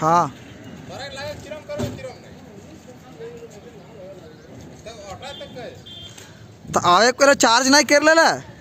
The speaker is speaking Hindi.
हाँ। तो आवे को चार्ज नहीं कर ले।